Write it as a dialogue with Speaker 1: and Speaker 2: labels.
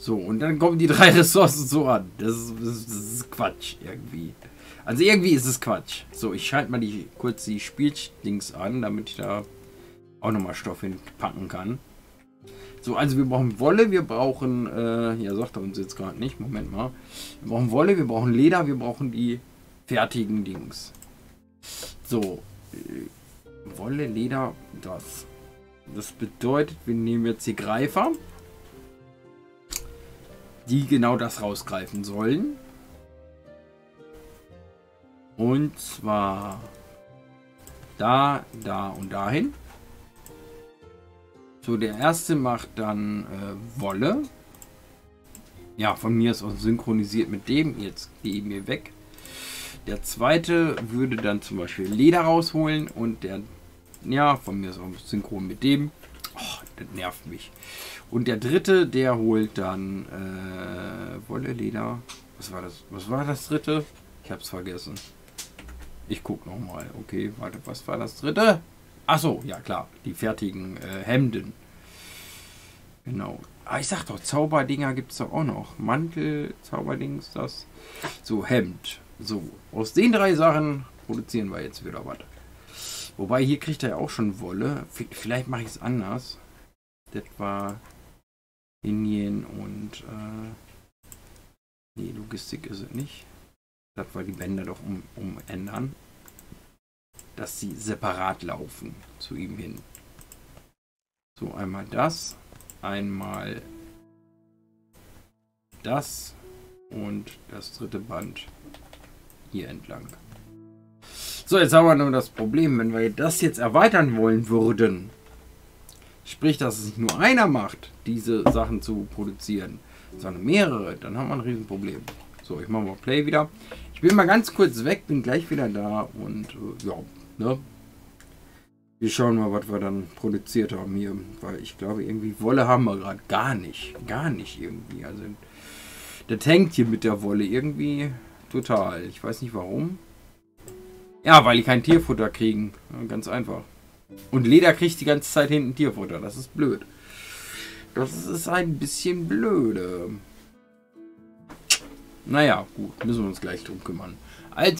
Speaker 1: So, und dann kommen die drei Ressourcen so an. Das ist, das ist, Quatsch irgendwie. Also irgendwie ist es Quatsch. So, ich schalte mal die, kurz die Spieldings an, damit ich da auch nochmal Stoff hinpacken kann. So, also wir brauchen Wolle, wir brauchen, äh, ja, sagt er uns jetzt gerade nicht, Moment mal. Wir brauchen Wolle, wir brauchen Leder, wir brauchen die fertigen Dings. So, äh, Wolle, Leder, das. Das bedeutet, wir nehmen jetzt die Greifer, die genau das rausgreifen sollen. Und zwar da, da und dahin. So, der erste macht dann äh, Wolle. Ja, von mir ist auch synchronisiert mit dem. Jetzt gehe mir weg. Der zweite würde dann zum Beispiel Leder rausholen und der, ja, von mir ist auch synchron mit dem. Oh, nervt mich. Und der dritte, der holt dann äh, Wolle, Leder. Was war das? Was war das dritte? Ich hab's vergessen. Ich guck noch mal. Okay, warte, was war das dritte? Achso, ja klar, die fertigen äh, Hemden. Genau. Ah, ich sag doch, Zauberdinger gibt es doch auch noch. Mantel, Zauberdings, das. So, Hemd. So, aus den drei Sachen produzieren wir jetzt wieder was. Wobei, hier kriegt er ja auch schon Wolle. Vielleicht mache ich es anders. Das war Indien und äh, nee, Logistik ist es nicht. Das war die Bänder doch um, umändern. Dass sie separat laufen zu ihm hin. So, einmal das, einmal das und das dritte Band hier entlang. So, jetzt haben wir nur das Problem, wenn wir das jetzt erweitern wollen würden, sprich, dass es nicht nur einer macht, diese Sachen zu produzieren, sondern mehrere, dann haben wir ein Riesenproblem. So, ich mache mal Play wieder. Ich bin mal ganz kurz weg, bin gleich wieder da und äh, ja, ne? Wir schauen mal, was wir dann produziert haben hier, weil ich glaube, irgendwie Wolle haben wir gerade gar nicht, gar nicht irgendwie. Also, der tankt hier mit der Wolle irgendwie total. Ich weiß nicht warum. Ja, weil die kein Tierfutter kriegen. Ganz einfach. Und Leder kriegt die ganze Zeit hinten Tierfutter. Das ist blöd. Das ist ein bisschen blöde. Naja, gut. Müssen wir uns gleich drum kümmern. Als